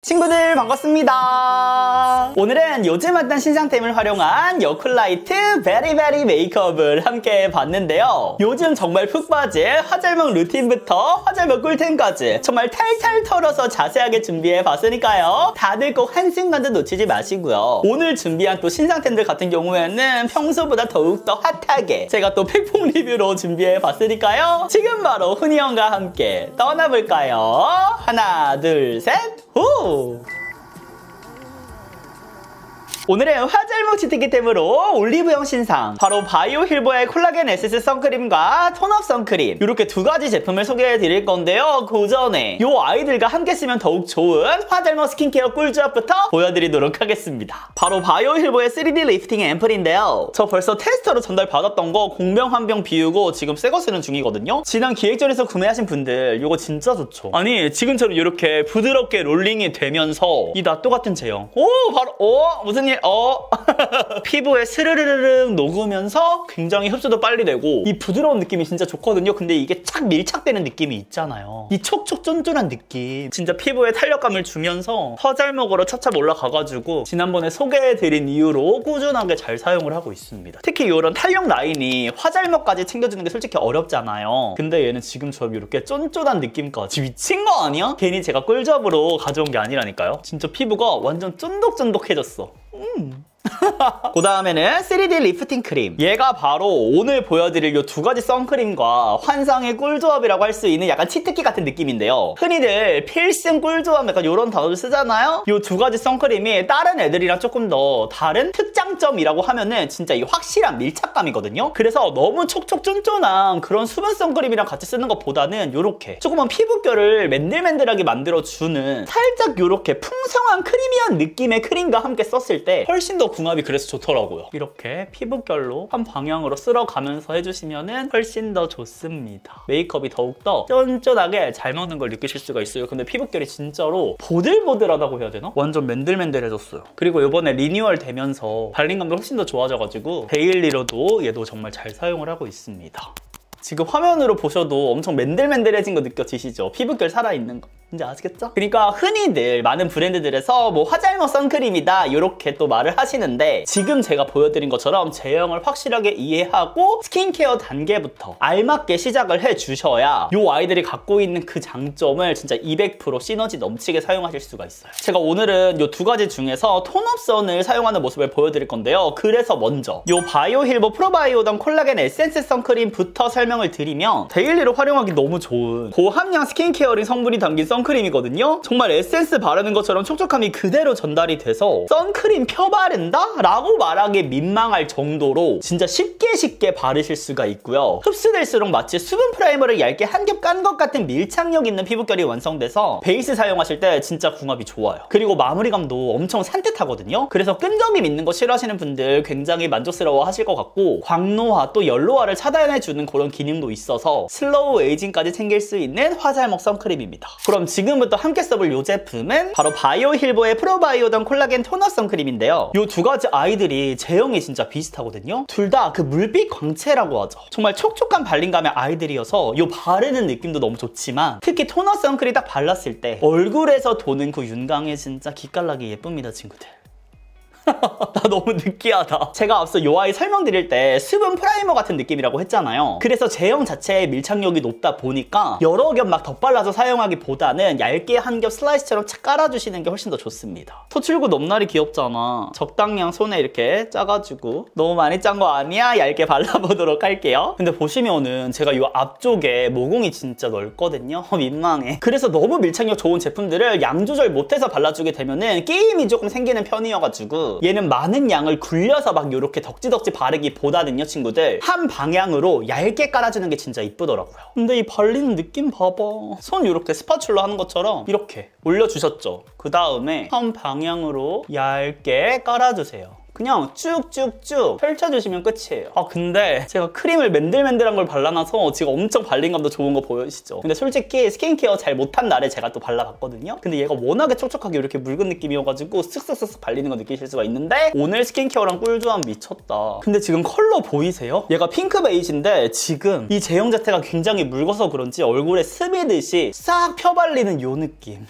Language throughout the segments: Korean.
친구들 반갑습니다. 오늘은 요즘 핫한 신상템을 활용한 여쿨라이트 베리베리 메이크업을 함께 봤는데요. 요즘 정말 푹 빠질 화잘먹 루틴부터 화잘먹 꿀템까지 정말 탈탈 털어서 자세하게 준비해 봤으니까요. 다들 꼭 한순간도 놓치지 마시고요. 오늘 준비한 또 신상템들 같은 경우에는 평소보다 더욱더 핫하게 제가 또 팩폭 리뷰로 준비해 봤으니까요. 지금 바로 훈이 형과 함께 떠나볼까요? 하나, 둘, 셋, 후! go. 오늘은 화잘먹 cheat key템으로 올리브영 신상 바로 바이오힐 보의 콜라겐 에센스 선크림과 tone-up 선크림 이렇게 두 가지 제품을 소개해 드릴 건데요. 그 전에 이 아이들과 함께 쓰면 더욱 좋은 화잘먹 스킨케어 꿀조합부터 보여드리도록 하겠습니다. 바로 바이오힐 보의 3D 리프팅 앰플인데요. 저 벌써 테스터로 전달 받았던 거 공병 한 병 비우고 지금 새거 쓰는 중이거든요. 지난 기획전에서 구매하신 분들 이거 진짜 좋죠. 아니 지금처럼 이렇게 부드럽게 롤링이 되면서 이 낫또 같은 제형. 오 바로 오 무슨 일 어? 피부에 스르르르 녹으면서 굉장히 흡수도 빨리 되고 이 부드러운 느낌이 진짜 좋거든요. 근데 이게 착 밀착되는 느낌이 있잖아요. 이 촉촉 쫀쫀한 느낌. 진짜 피부에 탄력감을 주면서 허잘목으로 차차 올라가가지고 지난번에 소개해드린 이유로 꾸준하게 잘 사용을 하고 있습니다. 특히 이런 탄력 라인이 화잘목까지 챙겨주는 게 솔직히 어렵잖아요. 근데 얘는 지금처럼 이렇게 쫀쫀한 느낌까지 미친 거 아니야? 괜히 제가 꿀잡으로 가져온 게 아니라니까요. 진짜 피부가 완전 쫀득쫀득해졌어. 음. 그 다음에는 3D 리프팅 크림. 얘가 바로 오늘 보여드릴 이 두 가지 선크림과 환상의 꿀조합이라고 할 수 있는 약간 cheat key 같은 느낌인데요. 흔히들 필승 꿀조합 약간 이런 단어를 쓰잖아요? 이 두 가지 선크림이 다른 애들이랑 조금 더 다른 특장점이라고 하면은 진짜 이 확실한 밀착감이거든요? 그래서 너무 촉촉 쫀쫀한 그런 수분 선크림이랑 같이 쓰는 것보다는 이렇게 조금만 피부결을 맨들맨들하게 만들어주는 살짝 이렇게 풍성한 크리미한 느낌의 크림과 함께 썼을 때 훨씬 더 궁합이 그래서 좋더라고요. 이렇게 피부결로 한 방향으로 쓸어가면서 해주시면 훨씬 더 좋습니다. 메이크업이 더욱더 쫀쫀하게 잘 먹는 걸 느끼실 수가 있어요. 근데 피부결이 진짜로 보들보들하다고 해야 되나? 완전 맨들맨들해졌어요. 그리고 이번에 리뉴얼 되면서 발림감도 훨씬 더 좋아져가지고 daily로도 얘도 정말 잘 사용을 하고 있습니다. 지금 화면으로 보셔도 엄청 맨들맨들해진 거 느껴지시죠? 피부결 살아있는 거. 이제 아시겠죠? 그러니까 흔히들 많은 브랜드들에서 뭐 화잘먹 선크림이다 이렇게 또 말을 하시는데 지금 제가 보여드린 것처럼 제형을 확실하게 이해하고 스킨케어 단계부터 알맞게 시작을 해주셔야 이 아이들이 갖고 있는 그 장점을 진짜 200% 시너지 넘치게 사용하실 수가 있어요. 제가 오늘은 이 두 가지 중에서 tone-up 선을 사용하는 모습을 보여드릴 건데요. 그래서 먼저 이 바이오힐 보 프로바이오덤 콜라겐 에센스 선크림부터 설명을 드리면 daily로 활용하기 너무 좋은 고함량 스킨케어링 성분이 담긴 선 선크림이거든요. 정말 에센스 바르는 것처럼 촉촉함이 그대로 전달이 돼서 선크림 펴 바른다? 라고 말하기 민망할 정도로 진짜 쉽게 쉽게 바르실 수가 있고요. 흡수될수록 마치 수분 프라이머를 얇게 한 겹 깐 것 같은 밀착력 있는 피부결이 완성돼서 베이스 사용하실 때 진짜 궁합이 좋아요. 그리고 마무리감도 엄청 산뜻하거든요. 그래서 끈적임 있는 거 싫어하시는 분들 굉장히 만족스러워 하실 것 같고 광노화 또 열노화를 차단해주는 그런 기능도 있어서 slow aging까지 챙길 수 있는 화잘먹 선크림입니다. 그럼 지금부터 함께 써볼 이 제품은 바로 바이오힐 보의 프로바이오덤 콜라겐 tone-up 선크림인데요. 이 두 가지 아이들이 제형이 진짜 비슷하거든요. 둘 다 그 물빛 광채라고 하죠. 정말 촉촉한 발림감의 아이들이어서 이 바르는 느낌도 너무 좋지만 특히 tone-up 선크림 딱 발랐을 때 얼굴에서 도는 그 윤광이 진짜 기깔나게 예쁩니다, 친구들. 나 너무 느끼하다. 제가 앞서 요 아이 설명드릴 때 수분 프라이머 같은 느낌이라고 했잖아요. 그래서 제형 자체의 밀착력이 높다 보니까 여러 겹 막 덧발라서 사용하기보다는 얇게 한 겹 슬라이스처럼 착 깔아주시는 게 훨씬 더 좋습니다. 토출구 넘날이 귀엽잖아. 적당량 손에 이렇게 짜가지고 너무 많이 짠 거 아니야? 얇게 발라보도록 할게요. 근데 보시면은 제가 이 앞쪽에 모공이 진짜 넓거든요. 민망해. 그래서 너무 밀착력 좋은 제품들을 양 조절 못해서 발라주게 되면은 끼임이 조금 생기는 편이어가지고 얘는 많은 양을 굴려서 막 이렇게 덕지덕지 바르기보다는요 친구들. 한 방향으로 얇게 깔아주는 게 진짜 이쁘더라고요. 근데 이 발리는 느낌 봐봐. 손 이렇게 spatula 하는 것처럼 이렇게 올려주셨죠? 그 다음에 한 방향으로 얇게 깔아주세요 그냥 쭉쭉쭉 펼쳐주시면 끝이에요. 아 근데 제가 크림을 맨들맨들한 걸 발라놔서 지금 엄청 발림감도 좋은 거 보이시죠? 근데 솔직히 스킨케어 잘 못한 날에 제가 또 발라봤거든요? 근데 얘가 워낙에 촉촉하게 이렇게 묽은 느낌이어가지고 쓱쓱쓱쓱 발리는 거 느끼실 수가 있는데 오늘 스킨케어랑 꿀조합 미쳤다. 근데 지금 컬러 보이세요? 얘가 핑크 베이지인데 지금 이 제형 자체가 굉장히 묽어서 그런지 얼굴에 스미듯이 싹 펴발리는 요 느낌.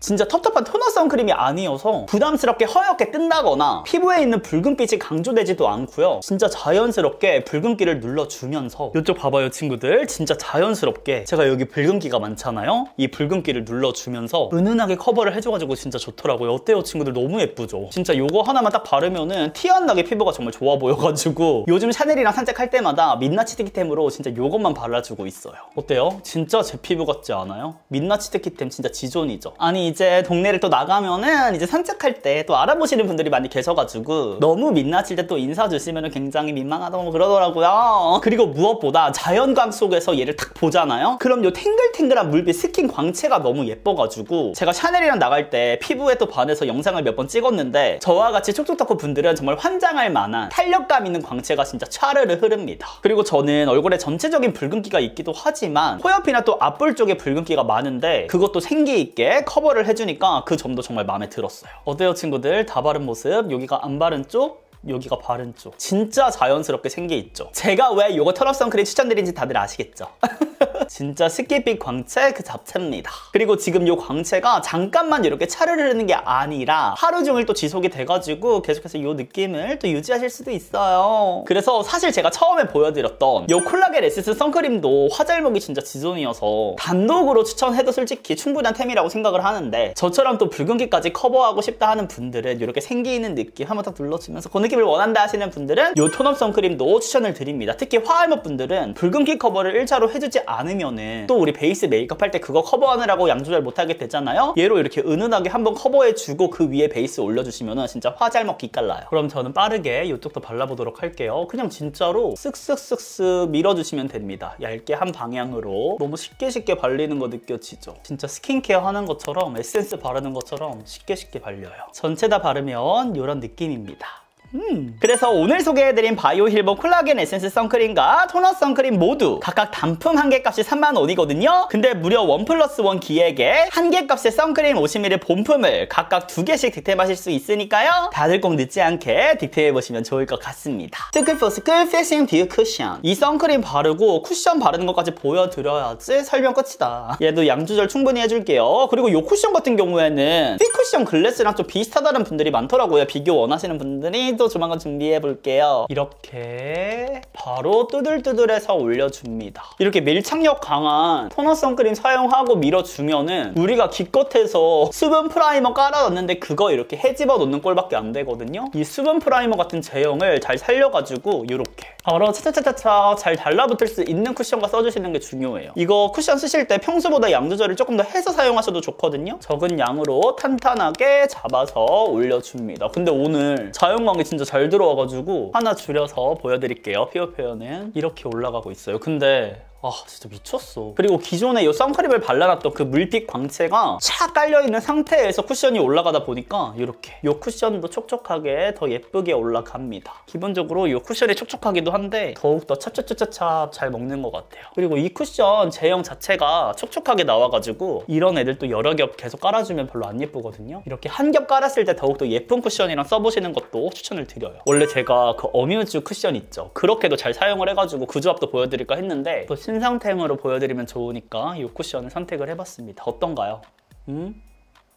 진짜 텁텁한 tone-up 선크림이 아니어서 부담스럽게 허옇게 뜬다거나 피부에 있는 붉은빛이 강조되지도 않고요. 진짜 자연스럽게 붉은기를 눌러주면서 이쪽 봐봐요 친구들 진짜 자연스럽게 제가 여기 붉은기가 많잖아요. 이 붉은기를 눌러주면서 은은하게 커버를 해줘가지고 진짜 좋더라고요. 어때요 친구들 너무 예쁘죠? 진짜 이거 하나만 딱 바르면은 티 안 나게 피부가 정말 좋아 보여가지고 요즘 샤넬이랑 산책할 때마다 민낯 치트키템으로 진짜 이것만 발라주고 있어요. 어때요? 진짜 제 피부 같지 않아요? 민낯 치트키템 진짜 지존이죠. 아니 이제 동네를 또 나가면은 이제 산책할 때 또 알아보시는 분들이 많이 계셔가지고 너무 민낯일 때 또 인사 주시면 굉장히 민망하다고 그러더라고요. 그리고 무엇보다 자연광 속에서 얘를 탁 보잖아요? 그럼 요 탱글탱글한 물빛 스킨 광채가 너무 예뻐가지고 제가 샤넬이랑 나갈 때 피부에 또 반해서 영상을 몇 번 찍었는데 저와 같이 촉촉 덕후 분들은 정말 환장할 만한 탄력감 있는 광채가 진짜 촤르르 흐릅니다. 그리고 저는 얼굴에 전체적인 붉은기가 있기도 하지만 코옆이나 또 앞볼 쪽에 붉은기가 많은데 그것도 생기 있게 커버를 해주니까 그 점도 정말 마음에 들었어요. 어때요 친구들? 다 바른 모습 여기가 안 바른 쪽 여기가 바른 쪽 진짜 자연스럽게 생기 있죠 제가 왜 요거 tone-up 선크림 추천드린지 다들 아시겠죠? 진짜 스킨빛 광채 그 잡채입니다 그리고 지금 요 광채가 잠깐만 이렇게 촤르르 흐르는 게 아니라 하루 종일 또 지속이 돼가지고 계속해서 요 느낌을 또 유지하실 수도 있어요 그래서 사실 제가 처음에 보여드렸던 요 콜라겐 에센스 선크림도 화잘먹이 진짜 지존이어서 단독으로 추천해도 솔직히 충분한 템이라고 생각을 하는데 저처럼 또 붉은기까지 커버하고 싶다 하는 분들은 이렇게 생기 있는 느낌 한번 딱 눌러주면서 그 느낌을 원한다 하시는 분들은 이 tone-up 선크림도 추천을 드립니다. 특히 화잘먹 분들은 붉은기 커버를 일차로 해주지 않으면은 또 우리 베이스 메이크업 할 때 그거 커버하느라고 양 조절 못하게 되잖아요. 얘로 이렇게 은은하게 한번 커버해주고 그 위에 베이스 올려주시면은 진짜 화잘먹 기깔나요. 그럼 저는 빠르게 이쪽도 발라보도록 할게요. 그냥 진짜로 쓱쓱쓱쓱 밀어주시면 됩니다. 얇게 한 방향으로 너무 쉽게 쉽게 발리는 거 느껴지죠? 진짜 스킨케어 하는 것처럼 에센스 바르는 것처럼 쉽게 쉽게 발려요. 전체 다 바르면 이런 느낌입니다. 음. 그래서 오늘 소개해드린 바이오힐보 콜라겐 에센스 선크림과 tone-up 선크림 모두 각각 단품 한 개 값이 3만원이거든요. 근데 무려 one plus one 기획에 한 개 값의 선크림 50ml 본품을 각각 두 개씩 득템하실 수 있으니까요. 다들 꼭 늦지 않게 득템해보시면 좋을 것 같습니다. 투쿨포스쿨 fixing dew 쿠션 이 선크림 바르고 쿠션 바르는 것까지 보여드려야지 설명 끝이다. 얘도 양 조절 충분히 해줄게요. 그리고 이 쿠션 같은 경우에는 피 쿠션 glass랑 좀 비슷하다는 분들이 많더라고요. 비교 원하시는 분들이 또 조만간 준비해 볼게요. 이렇게 바로 뚜들뚜들해서 올려줍니다. 이렇게 밀착력 강한 tone-up 선크림 사용하고 밀어주면은 우리가 기껏해서 수분 primer 깔아놨는데 그거 이렇게 헤집어 놓는 꼴밖에 안 되거든요. 이 수분 primer 같은 제형을 잘 살려가지고 이렇게 바로 차차차차차 잘 달라붙을 수 있는 쿠션과 써주시는 게 중요해요. 이거 쿠션 쓰실 때 평소보다 양 조절을 조금 더 해서 사용하셔도 좋거든요. 적은 양으로 탄탄하게 잡아서 올려줍니다. 근데 오늘 자연광이 진짜 잘 들어와가지고 하나 줄여서 보여드릴게요. 피부 표현은 이렇게 올라가고 있어요. 근데 아 진짜 미쳤어. 그리고 기존에 이 선크림을 발라놨던 그 물빛 광채가 착 깔려있는 상태에서 쿠션이 올라가다 보니까 이렇게 이 쿠션도 촉촉하게 더 예쁘게 올라갑니다. 기본적으로 이 쿠션이 촉촉하기도 한데 더욱더 찹찹찹찹찹 잘 먹는 것 같아요. 그리고 이 쿠션 제형 자체가 촉촉하게 나와가지고 이런 애들도 여러 겹 계속 깔아주면 별로 안 예쁘거든요. 이렇게 한 겹 깔았을 때 더욱더 예쁜 쿠션이랑 써보시는 것도 추천을 드려요. 원래 제가 그 어뮤즈 쿠션 있죠. 그렇게도 잘 사용을 해가지고 그 조합도 보여드릴까 했는데 또 신상템으로 보여드리면 좋으니까 이 쿠션을 선택을 해봤습니다. 어떤가요? 음?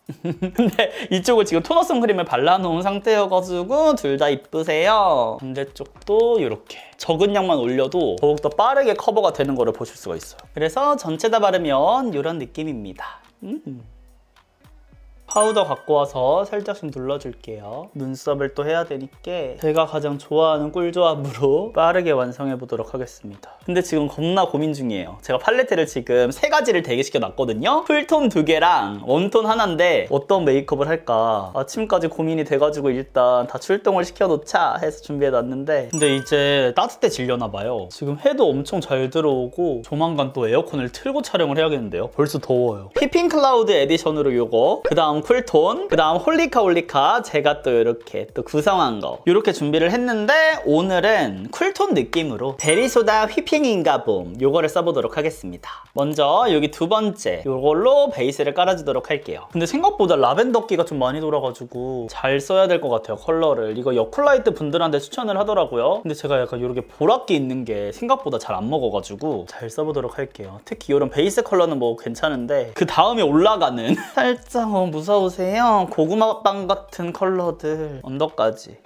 근데 이쪽을 지금 tone-up 선크림을 발라놓은 상태여가지고 둘 다 이쁘세요. 반대쪽도 이렇게 적은 양만 올려도 더욱더 빠르게 커버가 되는 거를 보실 수가 있어요. 그래서 전체 다 바르면 이런 느낌입니다. 음. 파우더 갖고 와서 살짝씩 눌러줄게요. 눈썹을 또 해야 되니까 제가 가장 좋아하는 꿀조합으로 빠르게 완성해 보도록 하겠습니다. 근데 지금 겁나 고민 중이에요. 제가 팔레트를 지금 세 가지를 대기시켜 놨거든요. cool tone 두 개랑 warm tone 하나인데 어떤 메이크업을 할까 아침까지 고민이 돼가지고 일단 다 출동을 시켜놓자 해서 준비해 놨는데 근데 이제 따뜻해질려나 봐요. 지금 해도 엄청 잘 들어오고 조만간 또 에어컨을 틀고 촬영을 해야겠는데요. 벌써 더워요. whipping cloud edition으로 이거 그 다음 cool tone, 그 다음 홀리카 홀리카 제가 또 이렇게 또 구성한 거 이렇게 준비를 했는데 오늘은 cool tone 느낌으로 베리소다 whipping인가 봄 요거를 써보도록 하겠습니다. 먼저 여기 두 번째 요걸로 베이스를 깔아주도록 할게요. 근데 생각보다 라벤더기가 좀 많이 돌아가지고 잘 써야 될 것 같아요, 컬러를. 이거 여cool light 분들한테 추천을 하더라고요. 근데 제가 약간 이렇게 보랏기 있는 게 생각보다 잘 안 먹어가지고 잘 써보도록 할게요. 특히 이런 베이스 컬러는 뭐 괜찮은데 그 다음에 올라가는 살짝 어, 무서우세요? 고구마빵 같은 컬러들 under까지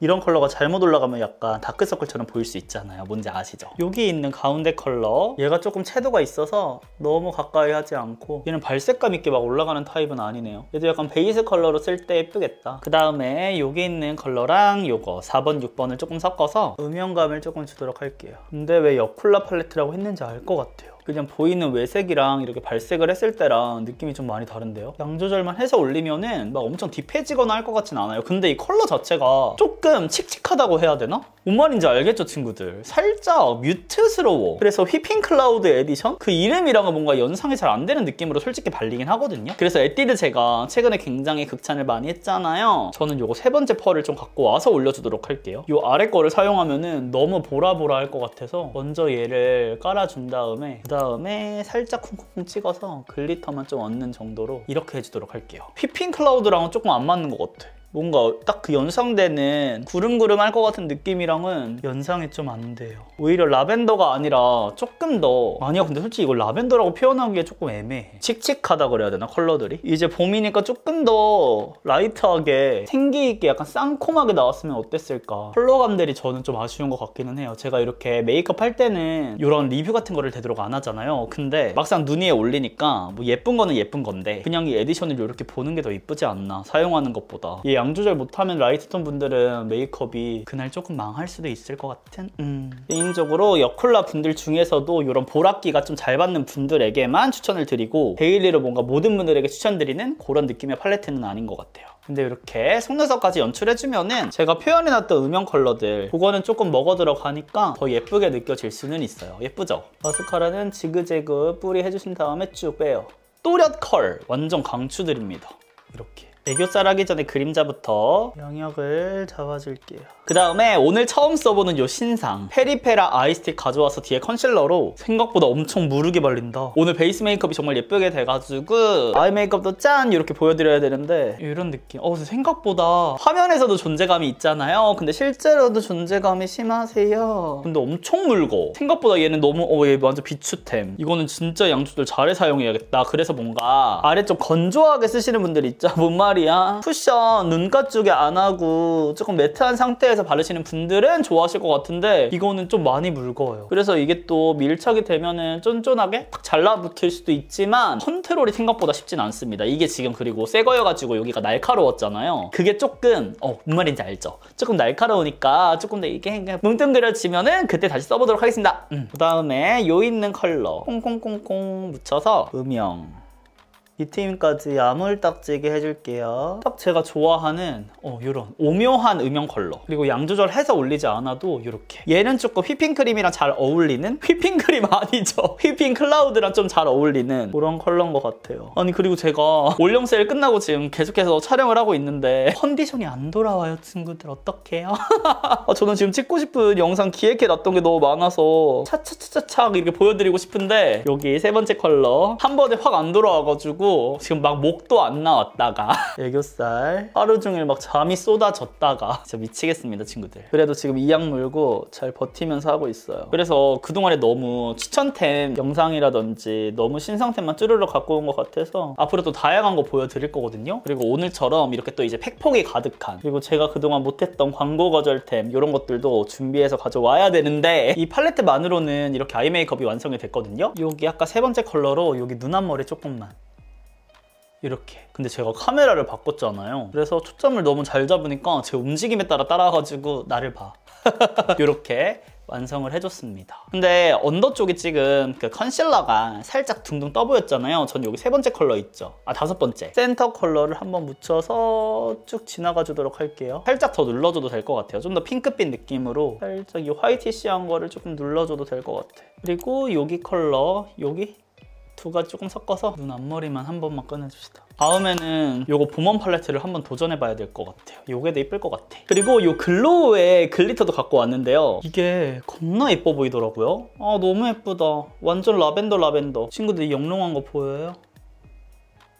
이런 컬러가 잘못 올라가면 약간 다크서클처럼 보일 수 있잖아요. 뭔지 아시죠? 여기 있는 가운데 컬러 얘가 조금 채도가 있어서 너무 가까이 하지 않고 얘는 발색감 있게 막 올라가는 타입은 아니네요. 얘도 약간 베이스 컬러로 쓸 때 예쁘겠다. 그 다음에 여기 있는 컬러랑 요거 4번, 6번을 조금 섞어서 음영감을 조금 주도록 할게요. 근데 왜 여쿨라 팔레트라고 했는지 알 것 같아요. 그냥 보이는 외색이랑 이렇게 발색을 했을 때랑 느낌이 좀 많이 다른데요? 양 조절만 해서 올리면은 막 엄청 deep해지거나 할 것 같진 않아요. 근데 이 컬러 자체가 조금 칙칙하다고 해야 되나? 뭔 말인지 알겠죠, 친구들? 살짝 mute스러워. 그래서 whipping cloud 에디션? 그 이름이랑은 뭔가 연상이 잘 안 되는 느낌으로 솔직히 발리긴 하거든요. 그래서 에뛰드 제가 최근에 굉장히 극찬을 많이 했잖아요. 저는 요거 세 번째 펄을 좀 갖고 와서 올려주도록 할게요. 요 아래 거를 사용하면은 너무 보라보라 할 것 같아서 먼저 얘를 깔아준 다음에 그 다음에 살짝 쿵쿵쿵 찍어서 글리터만 좀 얹는 정도로 이렇게 해주도록 할게요. 휘핑 클라우드랑은 조금 안 맞는 것 같아. 뭔가 딱 그 연상되는 구름구름 할 것 같은 느낌이랑은 연상이 좀 안 돼요. 오히려 라벤더가 아니라 조금 더 아니야 근데 솔직히 이걸 라벤더라고 표현하기에 조금 애매해. 칙칙하다 그래야 되나 컬러들이? 이제 봄이니까 조금 더 라이트하게 생기 있게 약간 쌍콤하게 나왔으면 어땠을까. 컬러감들이 저는 좀 아쉬운 것 같기는 해요. 제가 이렇게 메이크업 할 때는 이런 리뷰 같은 거를 되도록 안 하잖아요. 근데 막상 눈 위에 올리니까 뭐 예쁜 거는 예쁜 건데 그냥 이 에디션을 이렇게 보는 게 더 이쁘지 않나 사용하는 것보다 얘양 조절 못하면 라이트톤 분들은 메이크업이 그날 조금 망할 수도 있을 것 같은? 음. 개인적으로 여쿨라 분들 중에서도 이런 보랏기가 좀 잘 받는 분들에게만 추천을 드리고 데일리로 뭔가 모든 분들에게 추천드리는 그런 느낌의 팔레트는 아닌 것 같아요. 근데 이렇게 속눈썹까지 연출해주면은 제가 표현해놨던 음영 컬러들 그거는 조금 먹어 들어가니까 더 예쁘게 느껴질 수는 있어요. 예쁘죠? 마스카라는 지그재그 뿌리 해주신 다음에 쭉 빼요. 또렷 컬! 완전 강추드립니다. 이렇게 애교살 하기 전에 그림자부터 영역을 잡아줄게요. 그 다음에 오늘 처음 써보는 요 신상 페리페라 아이스틱 가져와서 뒤에 컨실러로 생각보다 엄청 무르게 발린다. 오늘 베이스 메이크업이 정말 예쁘게 돼가지고 아이 메이크업도 짠 이렇게 보여드려야 되는데 이런 느낌. 어 생각보다 화면에서도 존재감이 있잖아요. 근데 실제로도 존재감이 심하세요. 근데 엄청 묽어. 생각보다 얘는 너무 어 얘 완전 비추템. 이거는 진짜 양 조절 잘해 사용해야겠다. 그래서 뭔가 아래 좀 건조하게 쓰시는 분들 있죠. 이야? 쿠션 눈가 쪽에 안 하고 조금 매트한 상태에서 바르시는 분들은 좋아하실 것 같은데 이거는 좀 많이 묽어요. 그래서 이게 또 밀착이 되면은 쫀쫀하게 탁 잘라붙을 수도 있지만 컨트롤이 생각보다 쉽진 않습니다. 이게 지금 그리고 새 거여가지고 여기가 날카로웠잖아요. 그게 조금 어, 뭔 말인지 알죠? 조금 날카로우니까 조금 더 이게 뭉뚱그려지면은 그때 다시 써보도록 하겠습니다. 음. 그 다음에 요 있는 컬러 콩콩콩콩 묻혀서 음영 이 팀까지 야물딱지게 해줄게요. 딱 제가 좋아하는 어, 이런 오묘한 음영 컬러 그리고 양 조절해서 올리지 않아도 이렇게 얘는 조금 휘핑크림이랑 잘 어울리는 휘핑크림 아니죠? 휘핑 클라우드랑 좀 잘 어울리는 그런 컬러인 것 같아요. 아니 그리고 제가 올영 세일 끝나고 지금 계속해서 촬영을 하고 있는데 컨디션이 안 돌아와요 친구들 어떡해요? 아, 저는 지금 찍고 싶은 영상 기획해 놨던 게 너무 많아서 차차차차차 이렇게 보여드리고 싶은데 여기 세 번째 컬러 한 번에 확 안 돌아와가지고 가지고 지금 막 목도 안 나왔다가 애교살 하루 종일 막 잠이 쏟아졌다가 진짜 미치겠습니다 친구들. 그래도 지금 이 악물고 잘 버티면서 하고 있어요. 그래서 그동안에 너무 추천템 영상이라든지 너무 신상템만 쭈르륵 갖고 온 것 같아서 앞으로 또 다양한 거 보여드릴 거거든요. 그리고 오늘처럼 이렇게 또 이제 팩폭이 가득한 그리고 제가 그동안 못했던 광고 거절템 이런 것들도 준비해서 가져와야 되는데 이 팔레트만으로는 이렇게 아이 메이크업이 완성이 됐거든요. 여기 아까 세 번째 컬러로 여기 눈 앞머리 조금만 이렇게 근데 제가 카메라를 바꿨잖아요 그래서 초점을 너무 잘 잡으니까 제 움직임에 따라 따라가지고 나를 봐 이렇게 완성을 해줬습니다. 근데 언더 쪽에 찍은 그 컨실러가 살짝 둥둥 떠 보였잖아요. 전 여기 세 번째 컬러 있죠. 아 다섯 번째. 센터 컬러를 한번 묻혀서 쭉 지나가 주도록 할게요. 살짝 더 눌러줘도 될 것 같아요. 좀 더 핑크빛 느낌으로 살짝 이 whitish한 거를 조금 눌러줘도 될 것 같아. 그리고 여기 컬러, 여기 두 가지 조금 섞어서 눈 앞머리만 한 번만 꺼내줍시다. 다음에는 요거 봄원 팔레트를 한번 도전해봐야 될 것 같아요. 요게 더 이쁠 것 같아. 그리고 요 글로우의 글리터도 갖고 왔는데요. 이게 겁나 예뻐 보이더라고요. 아 너무 예쁘다. 완전 라벤더 라벤더. 친구들 이 영롱한 거 보여요?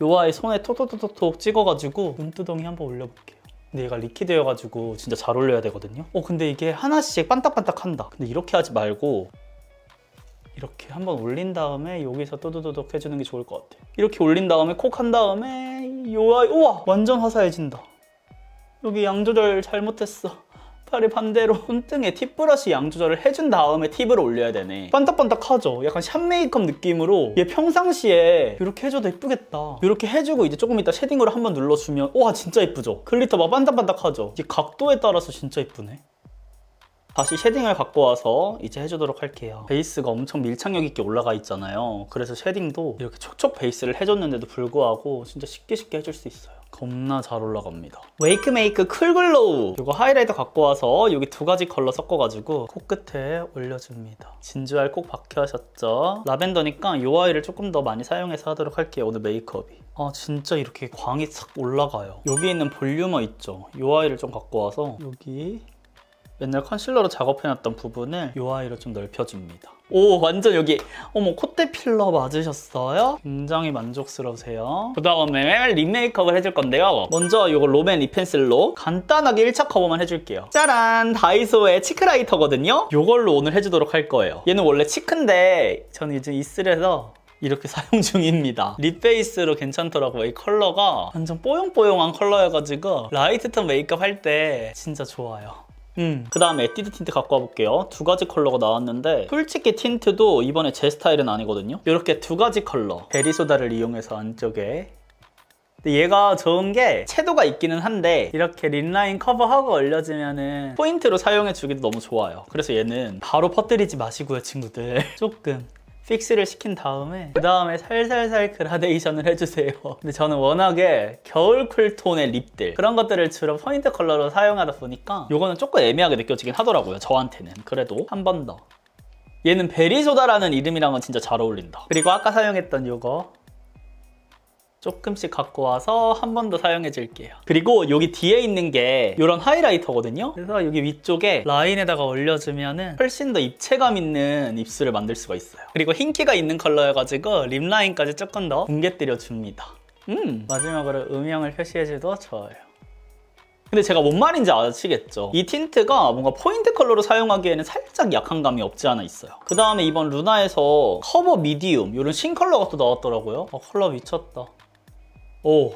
요 아이 손에 톡톡톡톡 찍어가지고 눈두덩이 한번 올려볼게요. 근데 얘가 리퀴드여가지고 진짜 잘 올려야 되거든요. 어 근데 이게 하나씩 반딱반딱한다. 근데 이렇게 하지 말고 이렇게 한번 올린 다음에 여기서 또도도독 해주는 게 좋을 것 같아요. 이렇게 올린 다음에 콕 한 다음에 요 아이 우와 완전 화사해진다. 여기 양 조절 잘못했어. 팔이 반대로 손등에 팁 브러쉬 양 조절을 해준 다음에 팁을 올려야 되네. 반딱반딱하죠? 약간 샵 메이크업 느낌으로 얘 평상시에 이렇게 해줘도 예쁘겠다. 이렇게 해주고 이제 조금 이따 쉐딩으로 한번 눌러주면 와 진짜 예쁘죠? 글리터 막 반딱반딱하죠? 이 각도에 따라서 진짜 예쁘네. 다시 쉐딩을 갖고 와서 이제 해주도록 할게요. 베이스가 엄청 밀착력 있게 올라가 있잖아요. 그래서 쉐딩도 이렇게 촉촉 베이스를 해줬는데도 불구하고 진짜 쉽게 쉽게 해줄 수 있어요. 겁나 잘 올라갑니다. 웨이크메이크 쿨글로우 이거 하이라이터 갖고 와서 여기 두 가지 컬러 섞어가지고 코끝에 올려줍니다. 진주알 콕 박혀 있죠? 라벤더니까 이 아이를 조금 더 많이 사용해서 하도록 할게요. 오늘 메이크업이. 아 진짜 이렇게 광이 싹 올라가요. 여기 있는 볼류머 있죠? 이 아이를 좀 갖고 와서 여기 맨날 컨실러로 작업해놨던 부분을 이 아이로 좀 넓혀줍니다. 오 완전 여기 어머 콧대 필러 맞으셨어요? 굉장히 만족스러우세요. 그 다음에 립 메이크업을 해줄 건데요. 먼저 이거 롬앤 립 펜슬로 간단하게 1차 커버만 해줄게요. 짜란! 다이소의 치크라이터거든요? 이걸로 오늘 해주도록 할 거예요. 얘는 원래 치크인데 저는 이제 입술에서 이렇게 사용 중입니다. 립 베이스로 괜찮더라고요. 이 컬러가 완전 뽀용뽀용한 컬러여가지고 라이트 톤 메이크업 할 때 진짜 좋아요. 음. 그 다음에 에뛰드 틴트 갖고 와볼게요. 두 가지 컬러가 나왔는데 솔직히 틴트도 이번에 제 스타일은 아니거든요. 이렇게 두 가지 컬러 베리소다를 이용해서 안쪽에 얘가 좋은 게 채도가 있기는 한데 이렇게 립라인 커버하고 올려주면은 포인트로 사용해주기도 너무 좋아요. 그래서 얘는 바로 퍼뜨리지 마시고요, 친구들. 조금 픽스를 시킨 다음에 그 다음에 살살살 그라데이션을 해주세요. 근데 저는 워낙에 겨울 쿨톤의 립들 그런 것들을 주로 포인트 컬러로 사용하다 보니까 이거는 조금 애매하게 느껴지긴 하더라고요. 저한테는. 그래도 한 번 더. 얘는 베리소다라는 이름이랑은 진짜 잘 어울린다. 그리고 아까 사용했던 이거 조금씩 갖고 와서 한 번 더 사용해 줄게요. 그리고 여기 뒤에 있는 게 이런 하이라이터거든요. 그래서 여기 위쪽에 라인에다가 올려주면 훨씬 더 입체감 있는 입술을 만들 수가 있어요. 그리고 흰기가 있는 컬러여가지고 립 라인까지 조금 더 뭉개뜨려 줍니다. 음 마지막으로 음영을 표시해줘도 좋아요. 근데 제가 뭔 말인지 아시겠죠? 이 틴트가 뭔가 포인트 컬러로 사용하기에는 살짝 약한 감이 없지 않아 있어요. 그 다음에 이번 루나에서 커버 미디움 이런 신컬러가 또 나왔더라고요. 어, 컬러 미쳤다. 오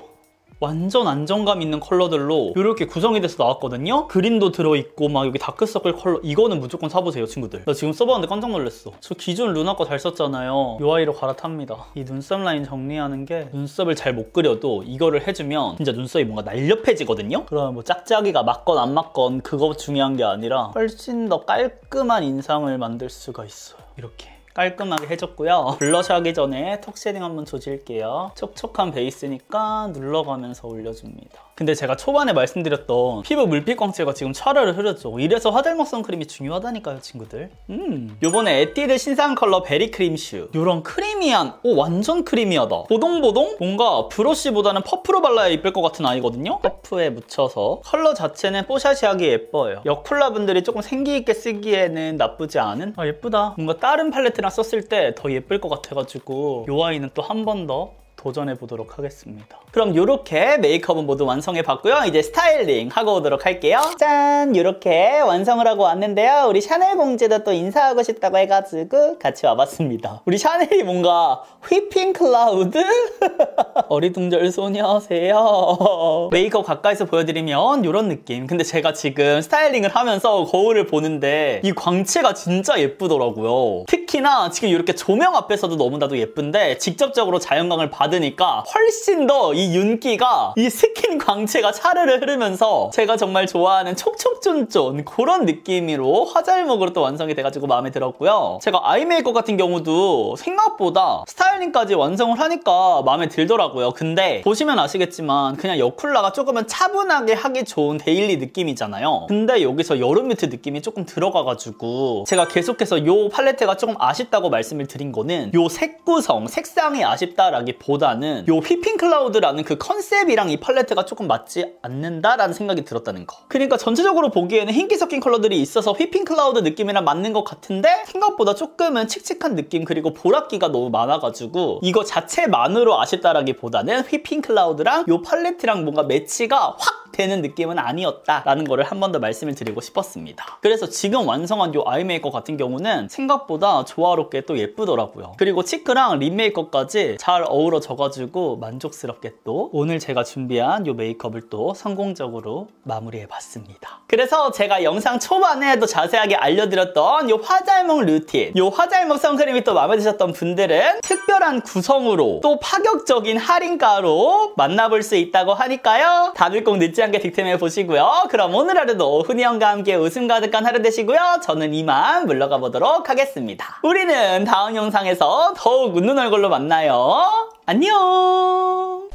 완전 안정감 있는 컬러들로 이렇게 구성이 돼서 나왔거든요? 그린도 들어있고 막 여기 다크서클 컬러 이거는 무조건 사보세요 친구들. 나 지금 써봤는데 깜짝 놀랐어. 저 기존 루나 거 잘 썼잖아요. 이 아이로 갈아탑니다. 이 눈썹 라인 정리하는 게 눈썹을 잘 못 그려도 이거를 해주면 진짜 눈썹이 뭔가 날렵해지거든요? 그러면 뭐 짝짝이가 맞건 안 맞건 그거 중요한 게 아니라 훨씬 더 깔끔한 인상을 만들 수가 있어요. 이렇게 깔끔하게 해줬고요. 블러셔 하기 전에 턱 쉐딩 한번 조질게요. 촉촉한 베이스니까 눌러가면서 올려줍니다. 근데 제가 초반에 말씀드렸던 피부 물빛 광채가 지금 차르르 흐르죠. 이래서 화잘먹 선크림이 중요하다니까요, 친구들. 음. 요번에 에뛰드 신상 컬러 베리 크림슈. 요런 creamy한, 오 완전 creamy하다. 보동보동? 뭔가 브러쉬보다는 퍼프로 발라야 이쁠 것 같은 아이거든요? 퍼프에 묻혀서. 컬러 자체는 뽀샤시하게 예뻐요. 여쿨라 분들이 조금 생기있게 쓰기에는 나쁘지 않은? 아 예쁘다. 뭔가 다른 팔레트랑 썼을 때 더 예쁠 것 같아가지고 요 아이는 또 한 번 더 도전해 보도록 하겠습니다. 그럼 이렇게 메이크업은 모두 완성해 봤고요. 이제 스타일링 하고 오도록 할게요. 짠! 이렇게 완성을 하고 왔는데요. 우리 샤넬 공주도 또 인사하고 싶다고 해가지고 같이 와봤습니다. 우리 샤넬이 뭔가 휘핑 클라우드? 어리둥절 소녀세요. 메이크업 가까이서 보여드리면 이런 느낌. 근데 제가 지금 스타일링을 하면서 거울을 보는데 이 광채가 진짜 예쁘더라고요. 특히나 지금 이렇게 조명 앞에서도 너무나도 예쁜데 직접적으로 자연광을 받으니까 훨씬 더 이 윤기가 이 스킨 광채가 차르르 흐르면서 제가 정말 좋아하는 촉촉쫀쫀 그런 느낌으로 화잘먹으로 또 완성이 돼가지고 마음에 들었고요. 제가 아이 메이크업 같은 경우도 생각보다 스타일링까지 완성을 하니까 마음에 들더라고요. 근데 보시면 아시겠지만 그냥 여쿨라가 조금은 차분하게 하기 좋은 데일리 느낌이잖아요. 근데 여기서 여름 mute 느낌이 조금 들어가가지고 제가 계속해서 이 팔레트가 조금 아쉽다고 말씀을 드린 거는 요 색 구성, 색상이 아쉽다라기보다는 요 휘핑 클라우드라는 그 컨셉이랑 이 팔레트가 조금 맞지 않는다라는 생각이 들었다는 거. 그러니까 전체적으로 보기에는 흰기 섞인 컬러들이 있어서 휘핑 클라우드 느낌이랑 맞는 것 같은데 생각보다 조금은 칙칙한 느낌 그리고 보랏기가 너무 많아가지고 이거 자체만으로 아쉽다라기보다는 휘핑 클라우드랑 요 팔레트랑 뭔가 매치가 확 되는 느낌은 아니었다라는 거를 한 번 더 말씀을 드리고 싶었습니다. 그래서 지금 완성한 이 아이 메이크업 같은 경우는 생각보다 조화롭게 또 예쁘더라고요. 그리고 치크랑 립 메이크업까지 잘 어우러져가지고 만족스럽게 또 오늘 제가 준비한 이 메이크업을 또 성공적으로 마무리해봤습니다. 그래서 제가 영상 초반에도 자세하게 알려드렸던 이 화잘먹 루틴 이 화잘먹 선크림이 또 마음에 드셨던 분들은 특별한 구성으로 또 파격적인 할인가로 만나볼 수 있다고 하니까요. 다들 꼭 늦지 못지않게 득템해 보시고요. 그럼 오늘 하루도 흔히 형과 함께 웃음 가득한 하루 되시고요. 저는 이만 물러가 보도록 하겠습니다. 우리는 다음 영상에서 더욱 웃는 얼굴로 만나요. 안녕!